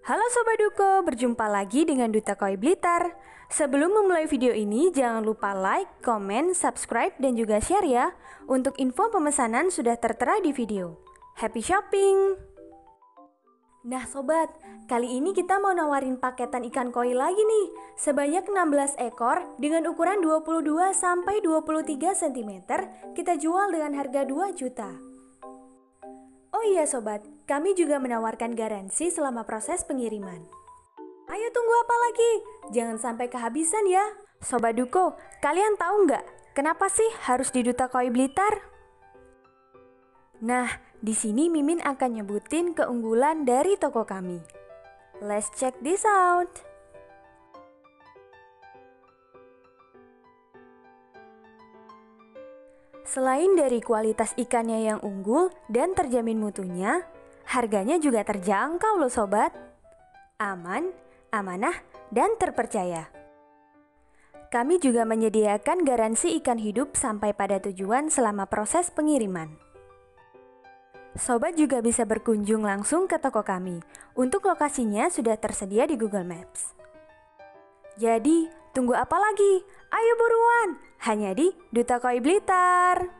Halo Sobat Duko, berjumpa lagi dengan Duta Koi Blitar. Sebelum memulai video ini, jangan lupa like, komen, subscribe, dan juga share ya. Untuk info pemesanan sudah tertera di video. Happy shopping! Nah sobat, kali ini kita mau nawarin paketan ikan koi lagi nih Sebanyak 16 ekor dengan ukuran 22 sampai 23 cm Kita jual dengan harga 2 juta Oh iya sobat, kami juga menawarkan garansi selama proses pengiriman. Ayo tunggu apa lagi? Jangan sampai kehabisan ya. Sobat Duko, kalian tahu nggak kenapa sih harus di Duta Koi Blitar? Nah, di sini Mimin akan nyebutin keunggulan dari toko kami. Let's check this out. Selain dari kualitas ikannya yang unggul dan terjamin mutunya, harganya juga terjangkau loh sobat. Aman, amanah, dan terpercaya. Kami juga menyediakan garansi ikan hidup sampai pada tujuan selama proses pengiriman. Sobat juga bisa berkunjung langsung ke toko kami. Untuk lokasinya sudah tersedia di Google Maps. Jadi, tunggu apa lagi? Ayo buruan! Hanya di Duta Koi Blitar.